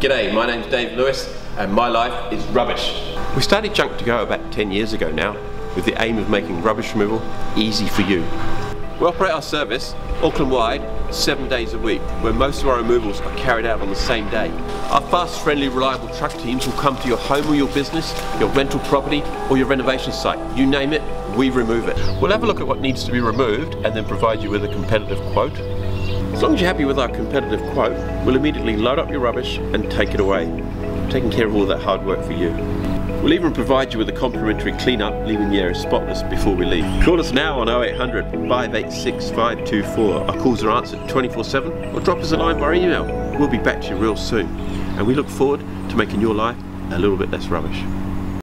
G'day, my name's Dave Lewis and my life is rubbish. We started Junk2Go about 10 years ago now with the aim of making rubbish removal easy for you. We operate our service Auckland wide, seven days a week, where most of our removals are carried out on the same day. Our fast, friendly, reliable truck teams will come to your home or your business, your rental property, or your renovation site. You name it, we remove it. We'll have a look at what needs to be removed and then provide you with a competitive quote. As long as you're happy with our competitive quote, we'll immediately load up your rubbish and take it away, taking care of all that hard work for you. We'll even provide you with a complimentary clean-up, leaving the area spotless before we leave. Call us now on 0800 586 524. Our calls are answered 24-7 or drop us a line by email. We'll be back to you real soon. And we look forward to making your life a little bit less rubbish.